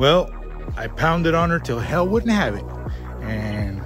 Well, I pounded on her till hell wouldn't have it. And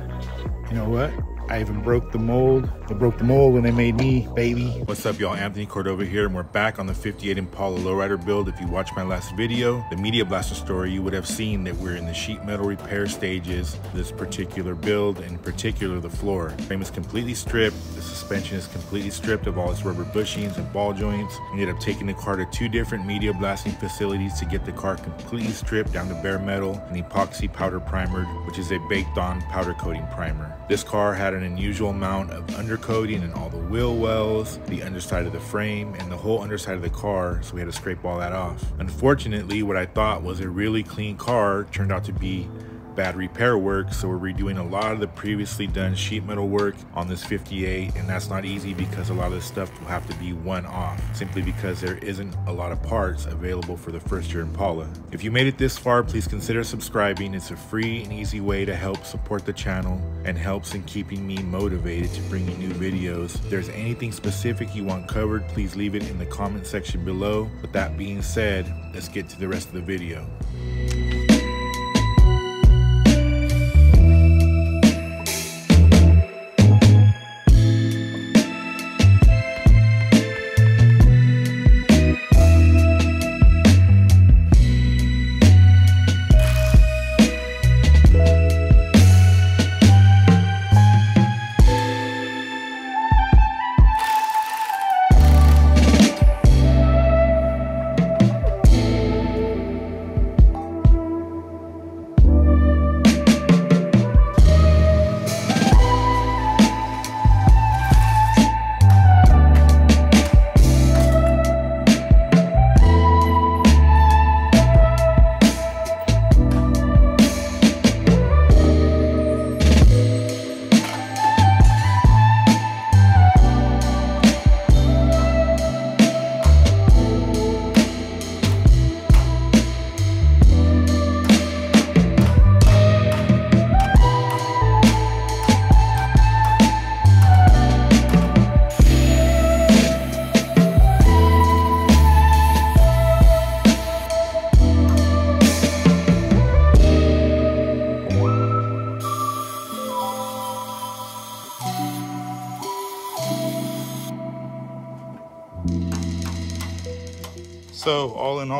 you know what? I even broke the mold. I broke the mold when they made me, baby. What's up, y'all? Anthony Cordova here, and we're back on the 58 Impala lowrider build. If you watched my last video, the Media Blaster story, you would have seen that we're in the sheet metal repair stages. This particular build, in particular the floor. Frame is completely stripped. The suspension is completely stripped of all its rubber bushings and ball joints. We ended up taking the car to two different media blasting facilities to get the car completely stripped down to bare metal and epoxy powder primered, which is a baked on powder coating primer. This car had an unusual amount of undercoating in all the wheel wells, the underside of the frame, and the whole underside of the car, so we had to scrape all that off. Unfortunately, what I thought was a really clean car turned out to be bad repair work so we're redoing a lot of the previously done sheet metal work on this 58 and that's not easy because a lot of this stuff will have to be one off simply because there isn't a lot of parts available for the first year Impala. If you made it this far please consider subscribing it's a free and easy way to help support the channel and helps in keeping me motivated to bring you new videos. If there's anything specific you want covered please leave it in the comment section below. With that being said let's get to the rest of the video.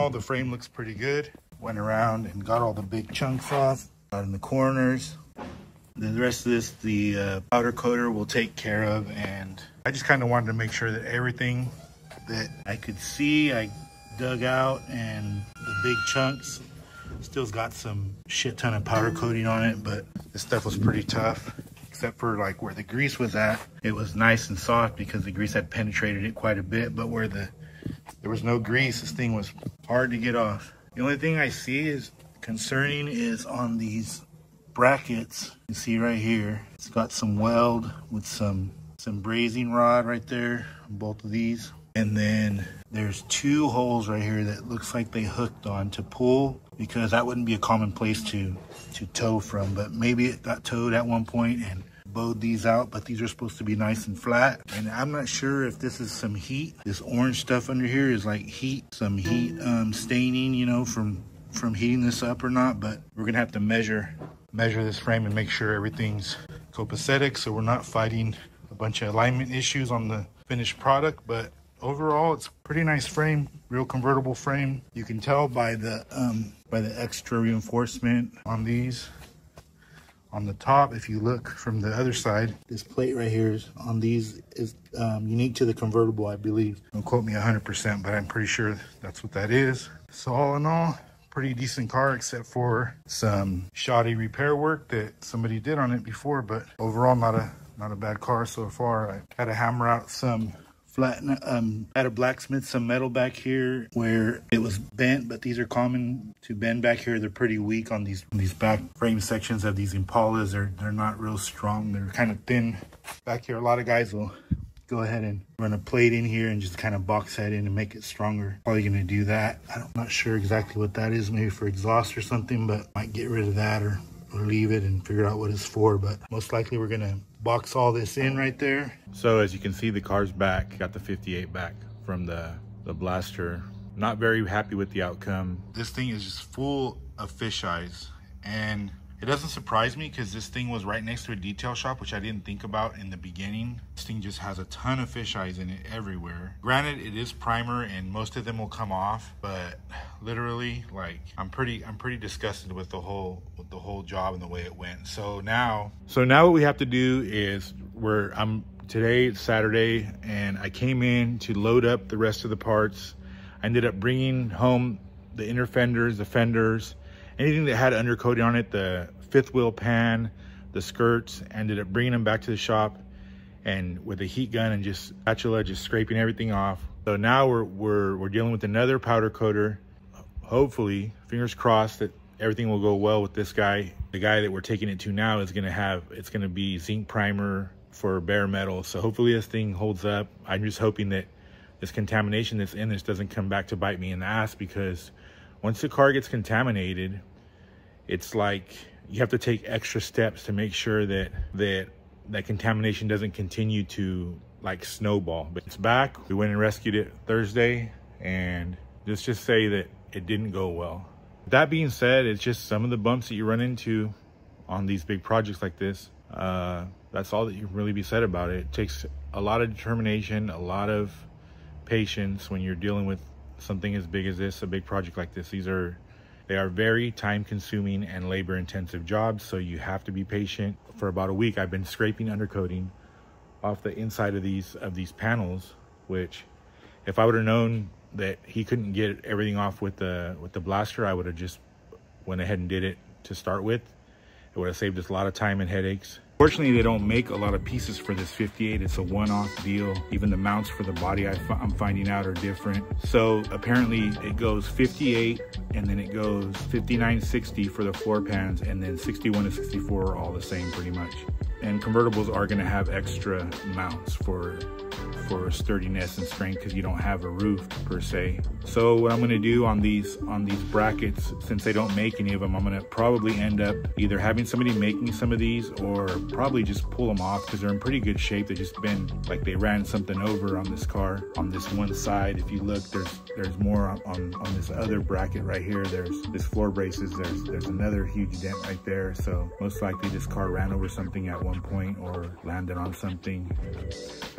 All the frame looks pretty good. Went around and got all the big chunks off, got in the corners. The rest of this, the uh, powder coater will take care of. And I just kind of wanted to make sure that everything that I could see, I dug out and the big chunks still's got some shit ton of powder coating on it, but this stuff was pretty tough except for like where the grease was at. It was nice and soft because the grease had penetrated it quite a bit, but where the there was no grease. This thing was hard to get off. The only thing I see is concerning is on these brackets. You see right here, it's got some weld with some some brazing rod right there, both of these. And then there's two holes right here that looks like they hooked on to pull because that wouldn't be a common place to to tow from, but maybe it got towed at one point and bowed these out, but these are supposed to be nice and flat. And I'm not sure if this is some heat. This orange stuff under here is like heat, some heat um, staining, you know, from from heating this up or not, but we're gonna have to measure measure this frame and make sure everything's copacetic so we're not fighting a bunch of alignment issues on the finished product, but overall it's pretty nice frame real convertible frame you can tell by the um, by the extra reinforcement on these on the top, if you look from the other side, this plate right here is on these is um, unique to the convertible, I believe. Don't quote me 100%, but I'm pretty sure that's what that is. So all in all, pretty decent car except for some shoddy repair work that somebody did on it before, but overall not a not a bad car so far. I had to hammer out some flatten um at a blacksmith some metal back here where it was bent but these are common to bend back here. They're pretty weak on these on these back frame sections of these impalas. They're they're not real strong. They're kind of thin. Back here a lot of guys will go ahead and run a plate in here and just kind of box that in and make it stronger. Probably gonna do that. I'm not sure exactly what that is. Maybe for exhaust or something but might get rid of that or or leave it and figure out what it's for. But most likely we're gonna box all this in right there. So as you can see, the car's back, got the 58 back from the, the blaster not very happy with the outcome. This thing is just full of fish eyes and it doesn't surprise me because this thing was right next to a detail shop, which I didn't think about in the beginning. This thing just has a ton of fish eyes in it everywhere. Granted, it is primer and most of them will come off, but literally, like, I'm pretty, I'm pretty disgusted with the whole, with the whole job and the way it went. So now, so now what we have to do is we're, I'm today it's Saturday and I came in to load up the rest of the parts. I ended up bringing home the inner fenders, the fenders, anything that had undercoating on it, the fifth wheel pan, the skirts, ended up bringing them back to the shop and with a heat gun and just spatula, just scraping everything off. So now we're, we're, we're dealing with another powder coater. Hopefully, fingers crossed that everything will go well with this guy. The guy that we're taking it to now is gonna have, it's gonna be zinc primer for bare metal. So hopefully this thing holds up. I'm just hoping that this contamination that's in this doesn't come back to bite me in the ass because once the car gets contaminated, it's like you have to take extra steps to make sure that that that contamination doesn't continue to like snowball. But it's back. We went and rescued it Thursday and let's just say that it didn't go well. That being said, it's just some of the bumps that you run into on these big projects like this. Uh, that's all that you can really be said about it. It takes a lot of determination, a lot of patience when you're dealing with something as big as this, a big project like this. These are, they are very time consuming and labor intensive jobs. So you have to be patient. For about a week, I've been scraping undercoating off the inside of these, of these panels, which if I would have known that he couldn't get everything off with the, with the blaster, I would have just went ahead and did it to start with. It would have saved us a lot of time and headaches. Fortunately, they don't make a lot of pieces for this 58. It's a one-off deal. Even the mounts for the body I am finding out are different. So apparently it goes 58 and then it goes 59.60 for the floor pans and then 61 to 64 are all the same pretty much. And convertibles are gonna have extra mounts for for sturdiness and strength because you don't have a roof per se. So what I'm gonna do on these on these brackets, since they don't make any of them, I'm gonna probably end up either having somebody making some of these or probably just pull them off because they're in pretty good shape. They've just been like they ran something over on this car on this one side. If you look, there's there's more on, on, on this other bracket right here. There's this floor braces. There's there's another huge dent right there. So most likely this car ran over something at one point or landed on something.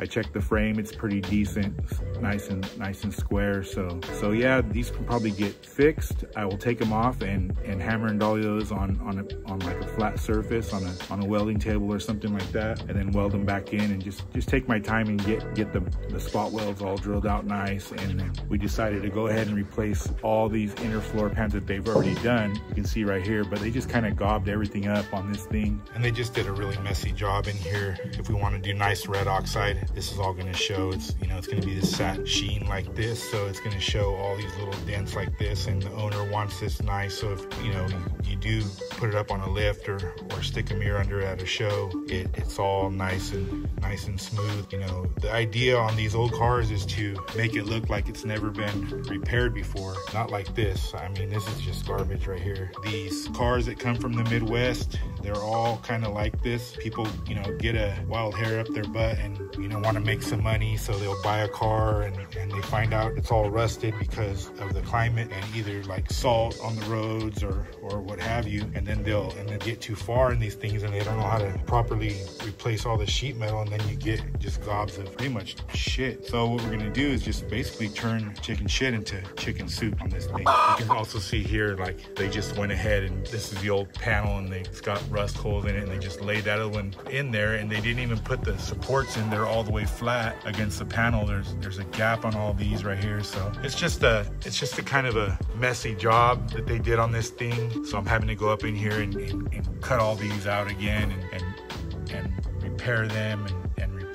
I checked the frame, it's pretty decent, nice and nice and square. So so yeah, these can probably get fixed. I will take them off and and hammer and dolly those on on a, on like a flat surface on a on a welding table or something like that, and then weld them back in and just just take my time and get get the the spot welds all drilled out nice. And we decided to go ahead and replace all these inner floor pans that they've already done. You can see right here, but they just kind of gobbed everything up on this thing, and they just did a really messy job in here. If we want to do nice red oxide this is all going to show it's you know it's going to be this satin sheen like this so it's going to show all these little dents like this and the owner wants this nice so if you know you, do put it up on a lift or or stick a mirror under it at a show it, it's all nice and nice and smooth you know. The idea on these old cars is to make it look like it's never been repaired before not like this. I mean this is just garbage right here. These cars that come from the midwest they're all kind of like this. People you know get a wild hair up their butt and you know want to make some money so they'll buy a car and, and they find out it's all rusted because of the climate and either like salt on the roads or or what have you and then they'll and they get too far in these things and they don't know how to properly replace all the sheet metal and then you get just gobs of pretty much shit. So what we're gonna do is just basically turn chicken shit into chicken soup on this thing. You can also see here like they just went ahead and this is the old panel and they, it's got rust holes in it and they just laid that one in there and they didn't even put the supports in there all the way flat against the panel. There's there's a gap on all these right here. So it's just a it's just a kind of a messy job that they did on this thing. So I'm having to go up in here and, and, and cut all these out again and, and, and repair them and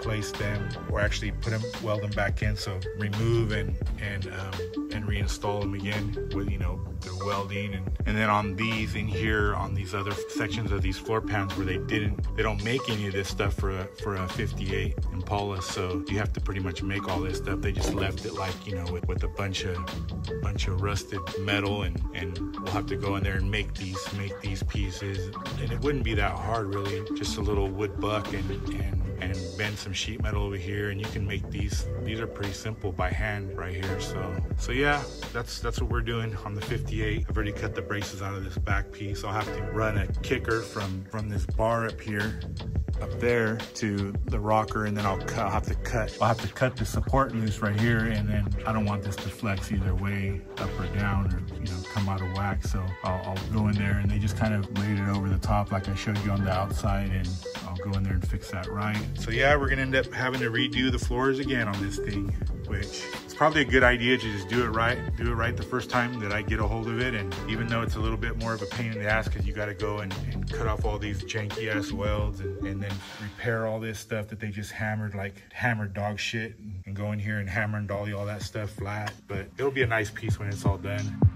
replace them or actually put them, weld them back in. So remove and and um, and reinstall them again with you know the welding and and then on these in here on these other sections of these floor pans where they didn't they don't make any of this stuff for a for a 58 Impala. So you have to pretty much make all this stuff. They just left it like you know with, with a bunch of bunch of rusted metal and and we'll have to go in there and make these make these pieces and it wouldn't be that hard really just a little wood buck and and and bend some sheet metal over here and you can make these. These are pretty simple by hand right here so so yeah that's that's what we're doing on the 58 I've already cut the braces out of this back piece. I'll have to run a kicker from from this bar up here up there to the rocker and then I'll, I'll have to cut I'll have to cut the support loose right here and then I don't want this to flex either way up or down or you know come out of whack. So I'll, I'll go in there and they just kind of laid it over the top like I showed you on the outside and I'll go in there and fix that right so yeah we're gonna end up having to redo the floors again on this thing which it's probably a good idea to just do it right, do it right the first time that I get a hold of it. And even though it's a little bit more of a pain in the ass because you got to go and, and, cut off all these janky ass welds and, and, then repair all this stuff that they just hammered like hammered dog shit and go in here and hammer and dolly all that stuff flat. But it'll be a nice piece when it's all done.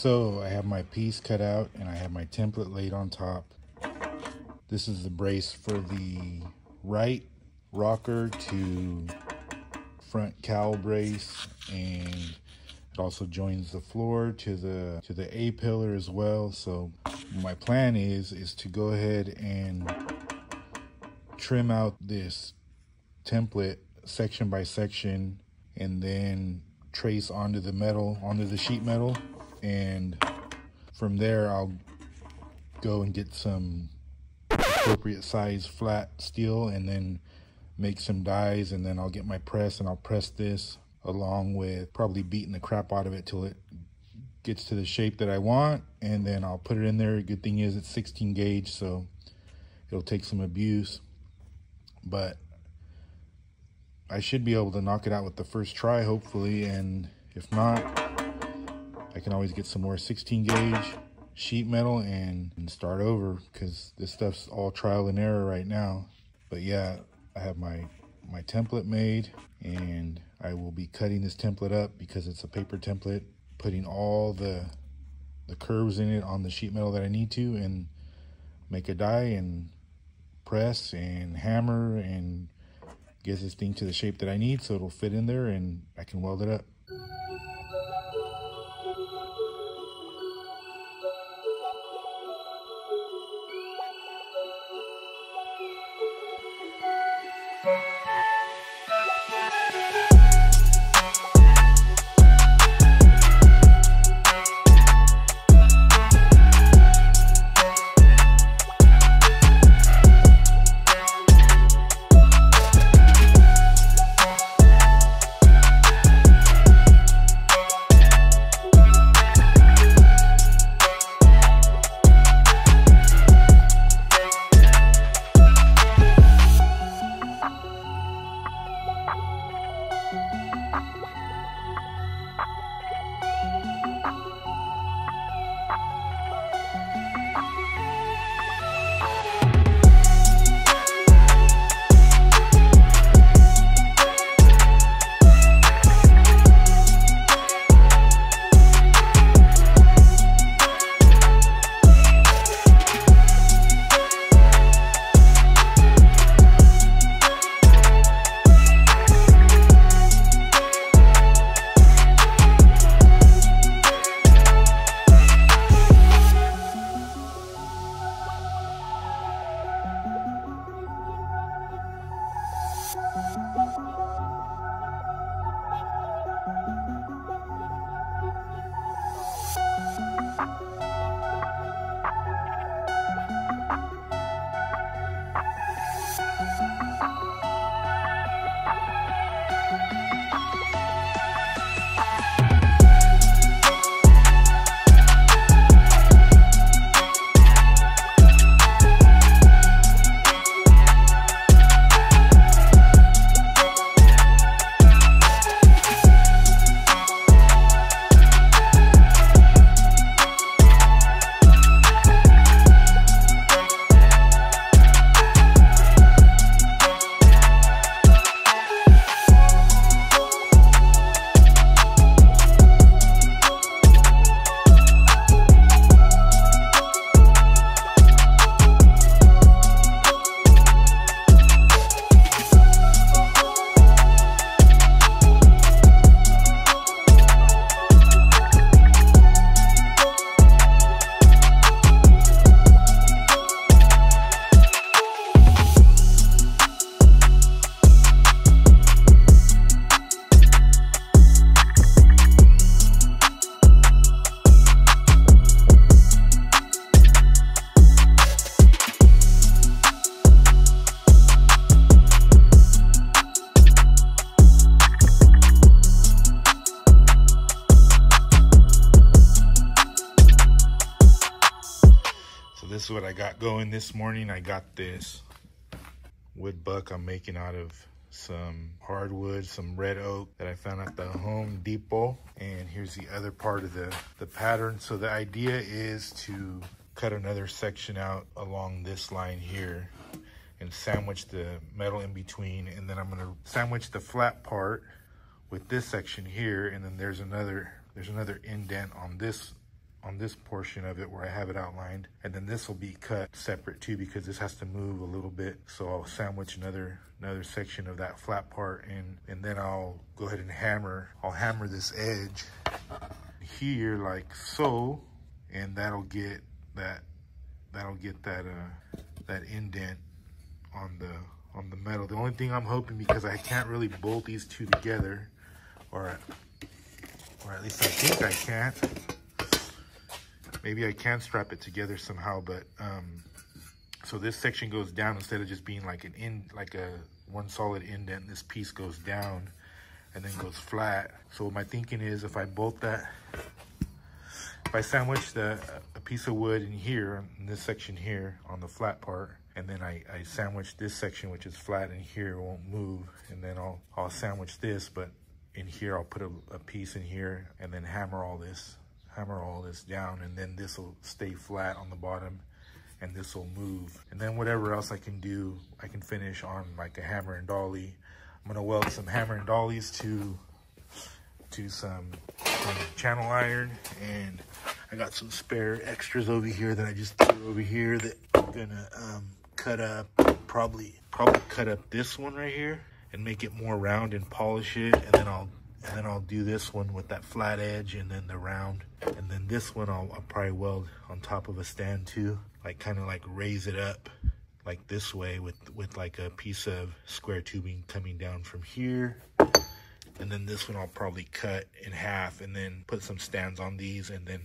So I have my piece cut out and I have my template laid on top. This is the brace for the right rocker to front cowl brace and it also joins the floor to the to the A pillar as well. So my plan is is to go ahead and trim out this template section by section and then trace onto the metal, onto the sheet metal and from there I'll go and get some appropriate size flat steel and then make some dies and then I'll get my press and I'll press this along with probably beating the crap out of it till it gets to the shape that I want and then I'll put it in there. Good thing is it's 16 gauge so it'll take some abuse but I should be able to knock it out with the first try hopefully and if not I can always get some more 16 gauge, sheet metal and, and start over because this stuff's all trial and error right now. But yeah, I have my, my template made and I will be cutting this template up because it's a paper template, putting all the, the curves in it on the sheet metal that I need to and make a die and press and hammer and get this thing to the shape that I need so it'll fit in there and I can weld it up. Is what I got going this morning. I got this wood buck I'm making out of some hardwood, some red oak that I found at the Home Depot. And here's the other part of the, the pattern. So the idea is to cut another section out along this line here and sandwich the metal in between. And then I'm gonna sandwich the flat part with this section here. And then there's another, there's another indent on this on this portion of it where I have it outlined. And then this will be cut separate too because this has to move a little bit. So I'll sandwich another another section of that flat part and, and then I'll go ahead and hammer. I'll hammer this edge here like so and that'll get that that'll get that uh that indent on the on the metal. The only thing I'm hoping because I can't really bolt these two together or or at least I think I can't Maybe I can strap it together somehow, but um, so this section goes down instead of just being like an in like a one solid indent. This piece goes down and then goes flat. So my thinking is if I bolt that, if I sandwich the a piece of wood in here, in this section here on the flat part, and then I, I sandwich this section which is flat in here won't move, and then I'll I'll sandwich this, but in here I'll put a, a piece in here and then hammer all this hammer all this down and then this will stay flat on the bottom and this will move. And then whatever else I can do, I can finish on like a hammer and dolly. I'm gonna weld some hammer and dollies to to some, some channel iron and I got some spare extras over here that I just threw over here that I'm gonna um, cut up, probably probably cut up this one right here and make it more round and polish it and then I'll and then I'll do this one with that flat edge and then the round. And then this one I'll, I'll probably weld on top of a stand too. Like kind of like raise it up like this way with with like a piece of square tubing coming down from here. And then this one I'll probably cut in half and then put some stands on these and then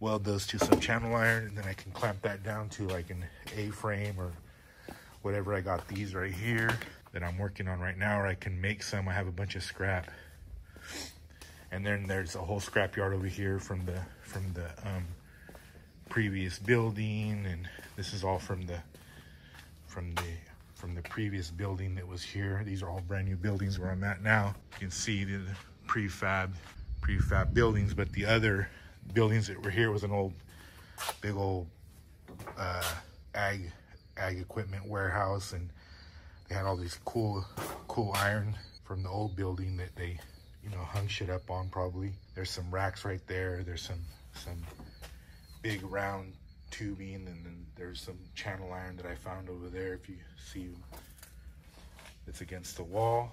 weld those to some channel iron. And then I can clamp that down to like an A-frame or whatever I got these right here that I'm working on right now. Or I can make some. I have a bunch of scrap and then there's a whole scrap yard over here from the from the um, previous building. And this is all from the from the from the previous building that was here. These are all brand new buildings where I'm at now. You can see the prefab prefab buildings but the other buildings that were here was an old big old uh, ag ag equipment warehouse. And they had all these cool cool iron from the old building that they you know hung shit up on probably. There's some racks right there. There's some some big round tubing and then there's some channel iron that I found over there. If you see it's against the wall.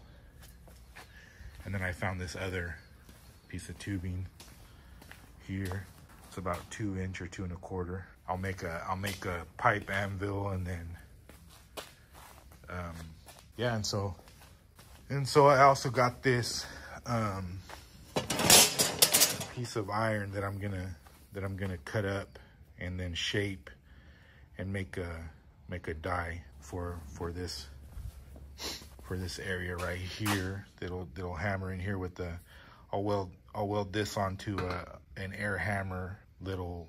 And then I found this other piece of tubing here. It's about two inch or two and a quarter. I'll make a I'll make a pipe anvil and then um, yeah and so and so I also got this um, piece of iron that I'm gonna that I'm gonna cut up and then shape and make a make a die for for this for this area right here that'll that'll hammer in here with the I'll weld I'll weld this onto a, an air hammer little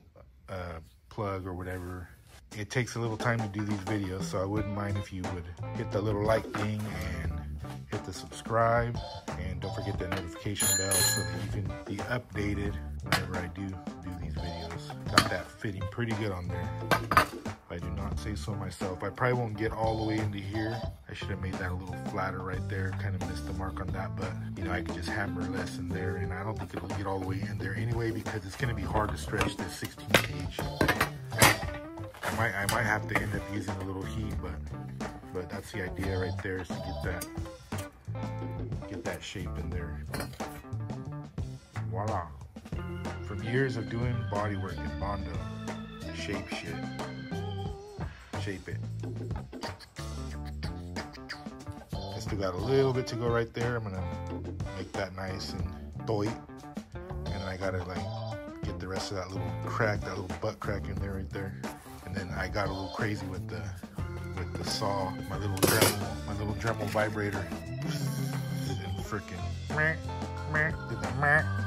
uh, plug or whatever. It takes a little time to do these videos so I wouldn't mind if you would hit the little like thing and hit the subscribe and don't forget that notification bell so that you can be updated whenever I do do these videos. Got that fitting pretty good on there. I do not say so myself. I probably won't get all the way into here. I should have made that a little flatter right there. Kind of missed the mark on that, but you know, I could just hammer less in there and I don't think it'll get all the way in there anyway because it's gonna be hard to stretch this 16 gauge. I might, I might have to end up using a little heat, but but that's the idea right there is to get that get that shape in there. Voila. From years of doing body work in Bondo, shape shit. Shape it. I still got a little bit to go right there. I'm gonna make that nice and doit. And I gotta like get the rest of that little crack, that little butt crack in there right there. And then I got a little crazy with the with the saw, my little Dremel, my little Dremel vibrator. Freaking did the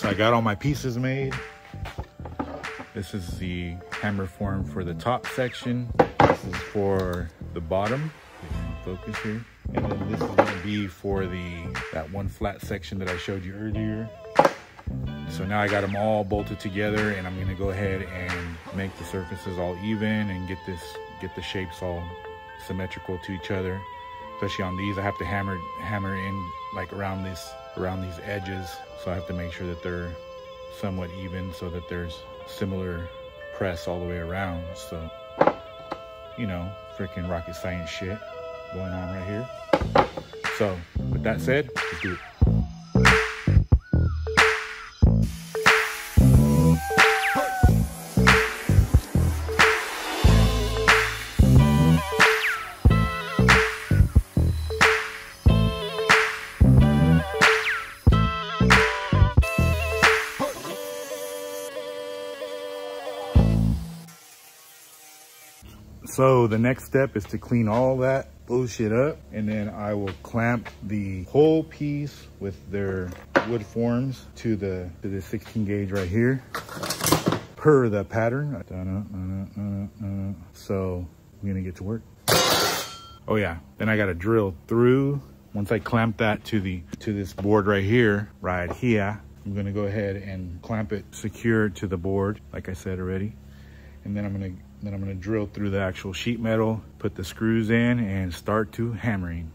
So I got all my pieces made. This is the hammer form for the top section. This is for the bottom. Focus here. And then this is gonna be for the that one flat section that I showed you earlier. So now I got them all bolted together and I'm gonna go ahead and make the surfaces all even and get this get the shapes all symmetrical to each other. Especially on these, I have to hammer hammer in like around this around these edges. So I have to make sure that they're somewhat even so that there's similar press all the way around. So, you know, freaking rocket science shit going on right here. So, with that said, let's do it. The next step is to clean all that bullshit up and then I will clamp the whole piece with their wood forms to the to the 16 gauge right here per the pattern. So I'm gonna get to work. Oh yeah, then I gotta drill through. Once I clamp that to the to this board right here, right here, I'm gonna go ahead and clamp it secure to the board, like I said already. And then I'm gonna then I'm gonna drill through the actual sheet metal, put the screws in and start to hammering.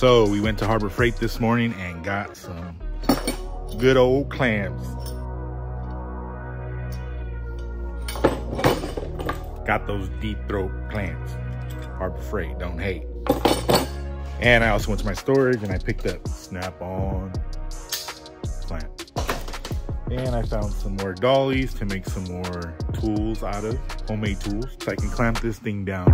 So we went to Harbor Freight this morning and got some good old clamps. Got those deep throat clamps. Harbor Freight, don't hate. And I also went to my storage and I picked up Snap-on clamp. And I found some more dollies to make some more tools out of, homemade tools, so I can clamp this thing down.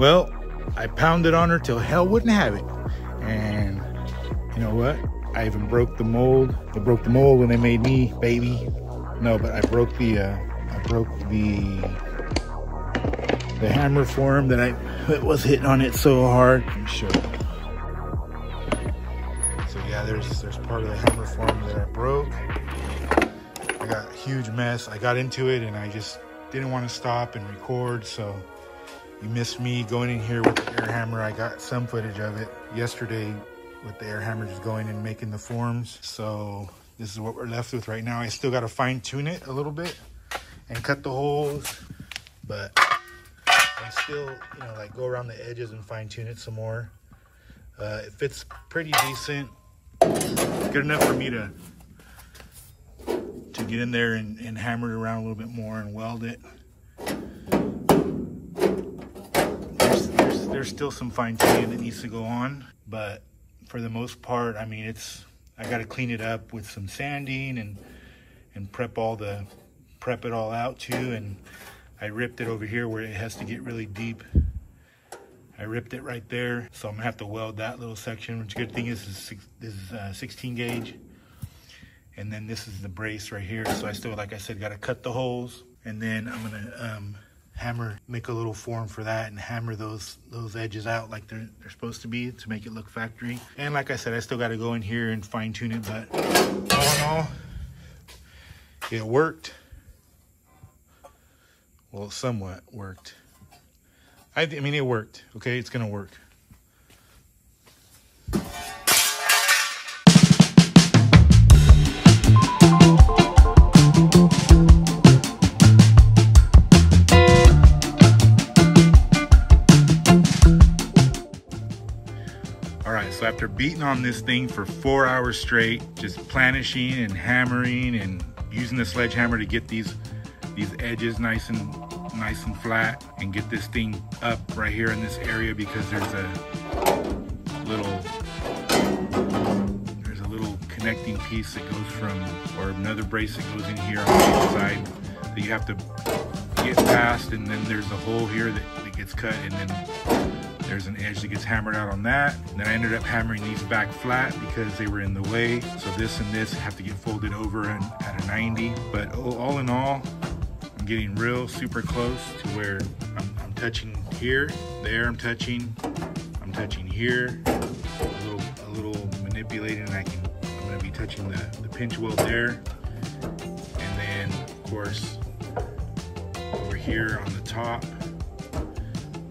Well, I pounded on her till hell wouldn't have it. And you know what? I even broke the mold. I broke the mold when they made me, baby. No, but I broke the, uh, I broke the, the hammer form that I that was hitting on it so hard. You. So yeah, there's there's part of the hammer form that I broke. I got a huge mess. I got into it and I just didn't want to stop and record, so you missed me going in here with the air hammer. I got some footage of it yesterday with the air hammer just going and making the forms. So this is what we're left with right now. I still got to fine tune it a little bit and cut the holes, but I still, you know, like go around the edges and fine tune it some more. Uh, it fits pretty decent. It's good enough for me to to get in there and, and hammer it around a little bit more and weld it. There's still some fine tuning that needs to go on, but for the most part, I mean, it's I got to clean it up with some sanding and and prep all the prep it all out too. And I ripped it over here where it has to get really deep. I ripped it right there, so I'm gonna have to weld that little section. Which good thing is this is, this is uh, 16 gauge, and then this is the brace right here. So I still, like I said, got to cut the holes, and then I'm gonna um, hammer, make a little form for that and hammer those those edges out like they're, they're supposed to be to make it look factory. And like I said, I still got to go in here and fine tune it, but all in all, it worked. Well, somewhat worked. I, I mean, it worked. Okay, it's to work. After beating on this thing for four hours straight, just planishing and hammering and using the sledgehammer to get these these edges nice and nice and flat and get this thing up right here in this area because there's a little there's a little connecting piece that goes from or another brace that goes in here on the inside that you have to get past and then there's a hole here that, that gets cut and then there's an edge that gets hammered out on that. And then I ended up hammering these back flat because they were in the way. So this and this have to get folded over and at a 90. But all in all, I'm getting real super close to where I'm, I'm touching here, there I'm touching, I'm touching here, a little, a little manipulating I can, I'm gonna be touching the, the pinch weld there. And then of course, over here on the top,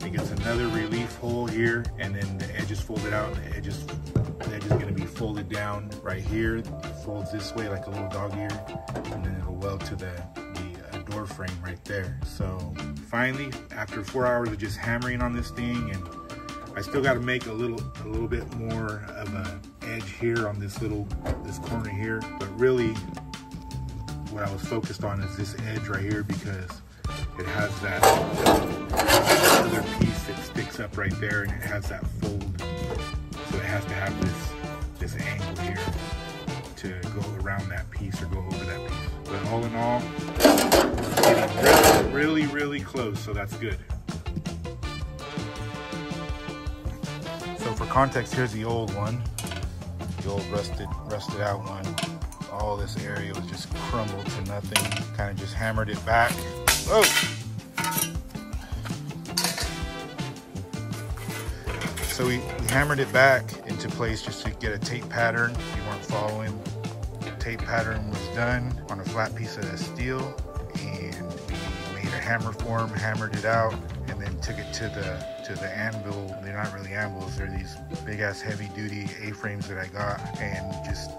gets another relief hole here and then the edge is folded out the edge is, the edge is going to be folded down right here. It folds this way like a little dog ear and then it'll weld to the, the uh, door frame right there. So finally after four hours of just hammering on this thing and I still got to make a little a little bit more of a edge here on this little this corner here but really what I was focused on is this edge right here because it has that other piece that sticks up right there and it has that fold. So it has to have this, this angle here to go around that piece or go over that piece. But all in all, getting really, really, really close, so that's good. So for context, here's the old one. The old rusted, rusted out one. All this area was just crumbled to nothing. Kind of just hammered it back. Oh! So we, we hammered it back into place just to get a tape pattern. You weren't following, the tape pattern was done on a flat piece of steel and we made a hammer form, hammered it out, and then took it to the to the anvil. They're not really anvils, they're these big ass heavy duty A-frames that I got and just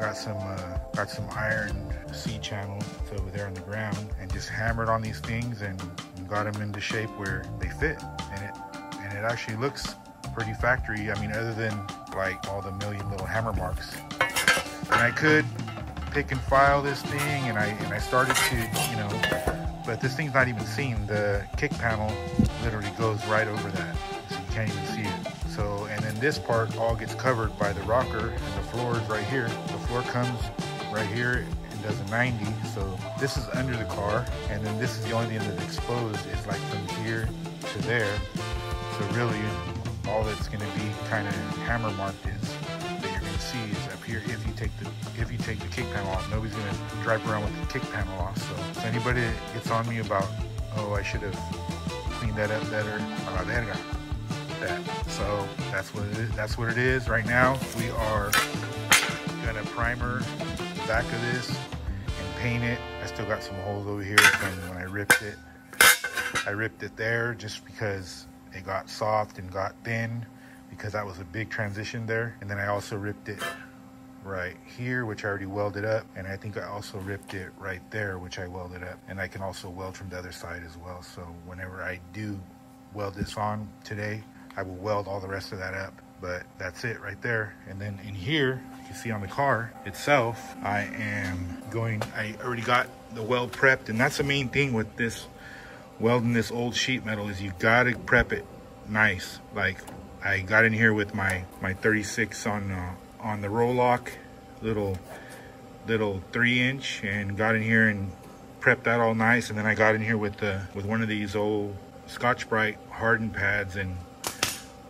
got some uh, got some iron C channel over there on the ground and just hammered on these things and got them into shape where they fit and it and it actually looks pretty factory. I mean, other than like all the million little hammer marks. And I could pick and file this thing and I and I started to, you know, but this thing's not even seen. The kick panel literally goes right over that. So you can't even see it. So, and then this part all gets covered by the rocker and the floor is right here. The floor comes right here and does a 90. So this is under the car. And then this is the only thing that's exposed is like from here to there. So really all that's going to be kind of hammer marked is that you're going to see is up here if you take the if you take the kick panel off. Nobody's going to drive around with the kick panel off. So if anybody gets on me about, oh, I should have cleaned that up better, uh, verga. That. So that's what it is. That's what it is right now. We are gonna primer the back of this and paint it. I still got some holes over here from when I ripped it. I ripped it there just because it got soft and got thin because that was a big transition there. And then I also ripped it right here, which I already welded up. And I think I also ripped it right there, which I welded up. And I can also weld from the other side as well. So whenever I do weld this on today, I will weld all the rest of that up. But that's it right there. And then in here, you can see on the car itself, I am going, I already got the weld prepped. And that's the main thing with this welding this old sheet metal is you gotta prep it nice. Like I got in here with my my 36 on uh, on the Roloc, little little three inch, and got in here and prepped that all nice. And then I got in here with the with one of these old Scotch-Brite hardened pads and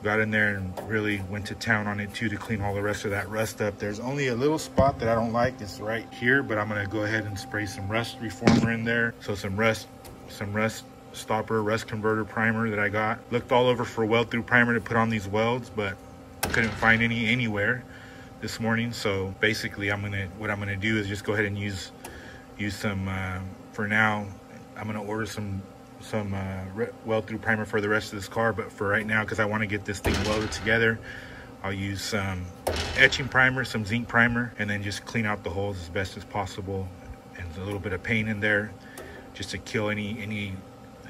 got in there and really went to town on it too to clean all the rest of that rust up. There's only a little spot that I don't like. It's right here, but I'm gonna go ahead and spray some rust reformer in there. So some rust, some rust stopper rust converter primer that I got. Looked all over for weld through primer to put on these welds, but couldn't find any anywhere this morning. So basically I'm gonna, what I'm gonna do is just go ahead and use, use some, uh, for now, I'm gonna order some, some uh, weld through primer for the rest of this car. But for right now, cause I wanna get this thing welded together, I'll use some etching primer, some zinc primer, and then just clean out the holes as best as possible. And a little bit of paint in there just to kill any, any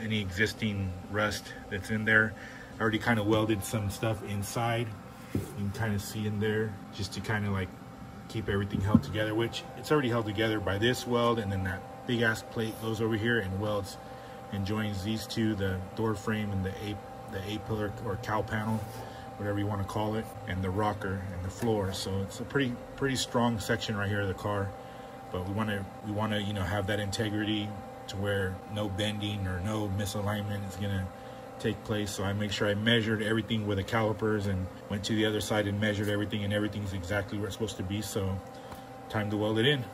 any existing rust that's in there. I already kind of welded some stuff inside. You can kind of see in there just to kind of like keep everything held together, which it's already held together by this weld and then that big ass plate goes over here and welds and joins these two, the door frame and the A, the A-pillar or cowl panel, whatever you want to call it, and the rocker and the floor. So it's a pretty pretty strong section right here of the car. But we want to we want to you know have that integrity to where no bending or no misalignment is gonna take place. So I make sure I measured everything with the calipers and went to the other side and measured everything and everything's exactly where it's supposed to be. So time to weld it in.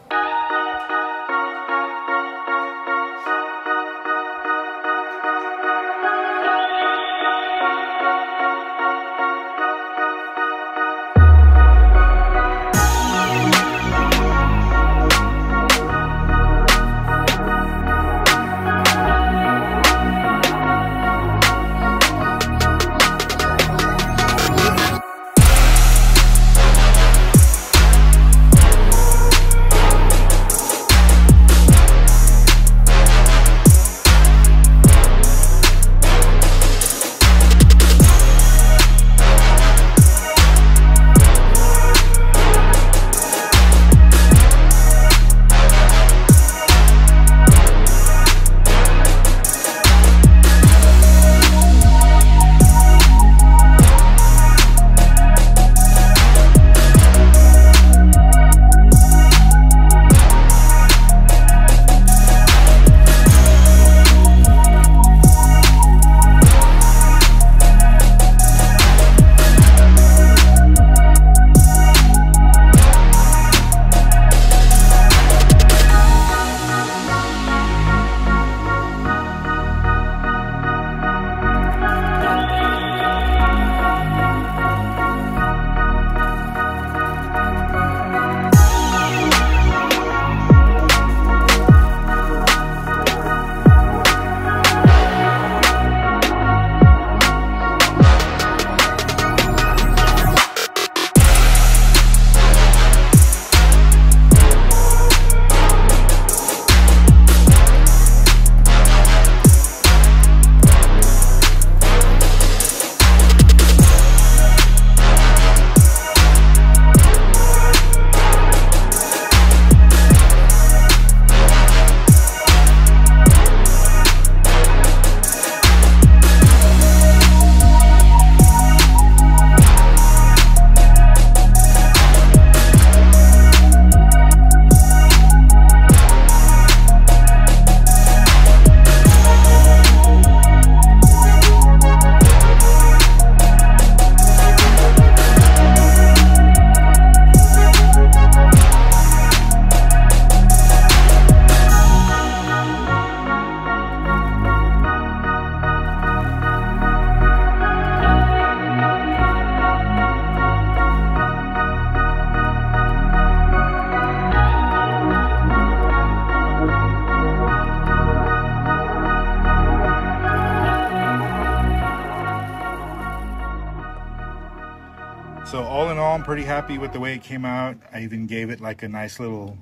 I'm pretty happy with the way it came out. I even gave it like a nice little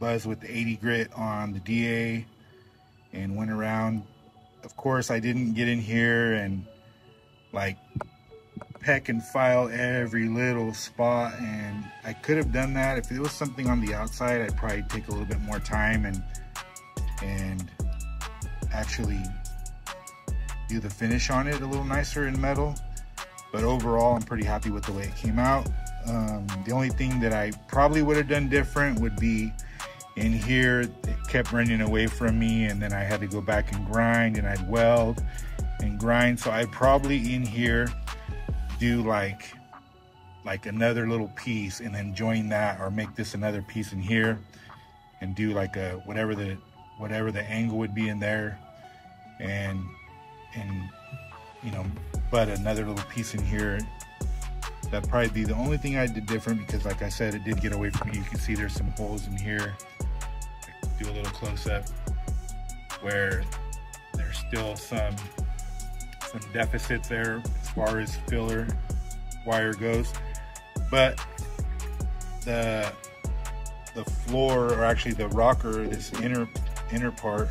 buzz with the 80 grit on the DA and went around. Of course, I didn't get in here and like pick and file every little spot and I could have done that. If it was something on the outside, I'd probably take a little bit more time and and actually do the finish on it a little nicer in metal. But overall, I'm pretty happy with the way it came out. Um, the only thing that I probably would have done different would be in here, it kept running away from me and then I had to go back and grind and I'd weld and grind. So I'd probably in here do like like another little piece and then join that or make this another piece in here and do like a whatever the whatever the angle would be in there and and you know but another little piece in here that'd probably be the only thing I did different because like I said it did get away from me. You can see there's some holes in here. Do a little close up where there's still some some deficits there as far as filler wire goes. But the the floor or actually the rocker this inner inner part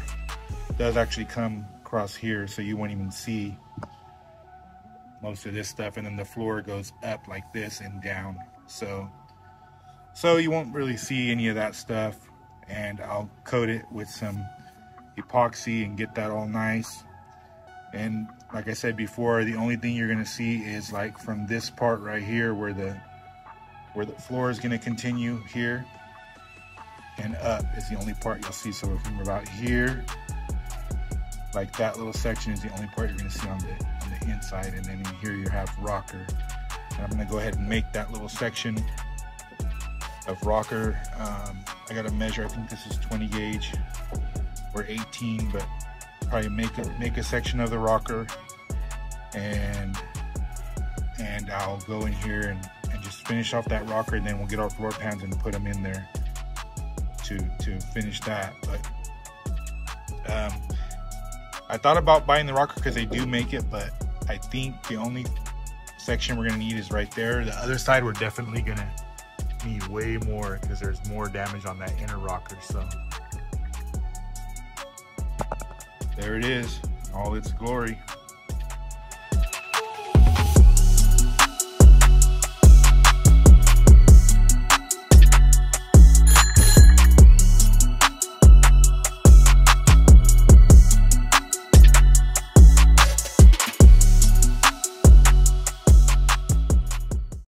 does actually come across here so you won't even see most of this stuff and then the floor goes up like this and down. So so you won't really see any of that stuff and I'll coat it with some epoxy and get that all nice. And like I said before the only thing you're gonna see is like from this part right here where the where the floor is gonna continue here and up is the only part you'll see. So from about here like that little section is the only part you're gonna see on the the inside and then here you have rocker. And I'm gonna go ahead and make that little section of rocker. Um, I gotta measure I think this is 20 gauge or 18 but probably make a make a section of the rocker. And and I'll go in here and, and just finish off that rocker and then we'll get our floor pans and put them in there to to finish that. But um, I thought about buying the rocker because they do make it but I think the only section we're gonna need is right there. The other side we're definitely gonna need way more because there's more damage on that inner rocker so. There it is all its glory